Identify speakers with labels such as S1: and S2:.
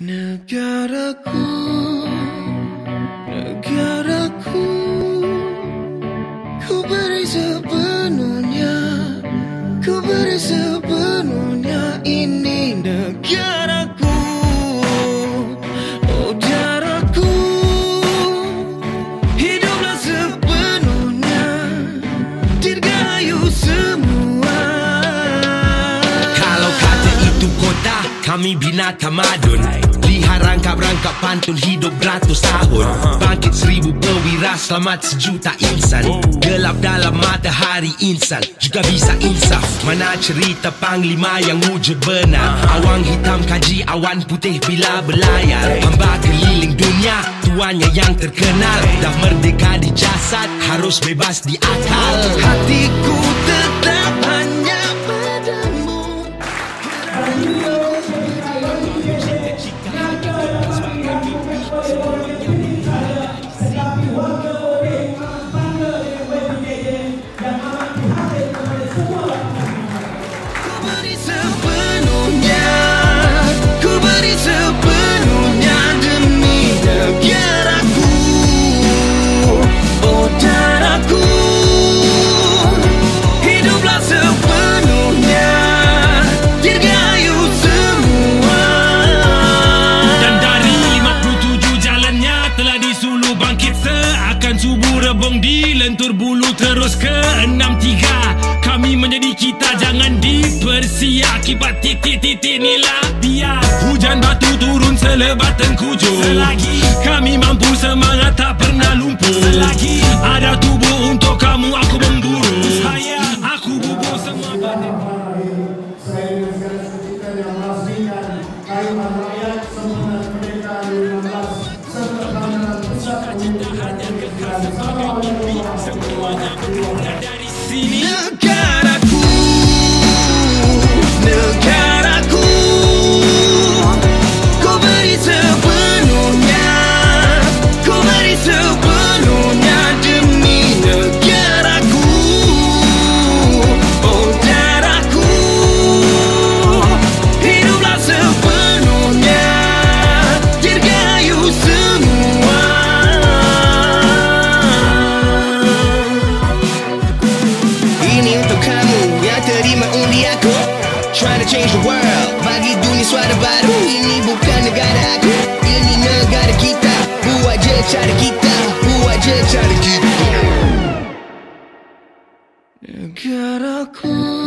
S1: Negaraku, negaraku, ku beri sepenuhnya, ku beri sepenuhnya ini
S2: kami binatang madun Lihat rangkap-rangkap pantun hidup beratus tahun. Bangkit seribu perwira, selamat sejuta insan. Gelap dalam matahari insan Juga bisa insaf. Mana cerita panglima yang wujud benar? Awang hitam kaji awan putih bila berlayar. Hamba keliling dunia, tuannya yang terkenal. Dah merdeka di jasad, harus bebas di akal.
S1: Hatiku tetap
S3: rebung di lentur bulu terus ke 63 Kami menjadi kita jangan dipersia Akibat titik-titik inilah biar Hujan batu turun selebat tengkujuh Selagi. Kami mampu semangat tak pernah lumpuh. Selagi. Ada tubuh untuk kamu aku memburu. Saya. Aku bubur semua. Badan
S4: Saya dengan segala sukacita yang merasakan kayuhan
S1: Sen kullanıyor. Sen kullanıyor. Neler istini? Trying to change the world. Bagi dunia suara baru. Ini bukan negara aku. Ini negara kita. Buat je cara kita. Buat je cara kita. Negaraku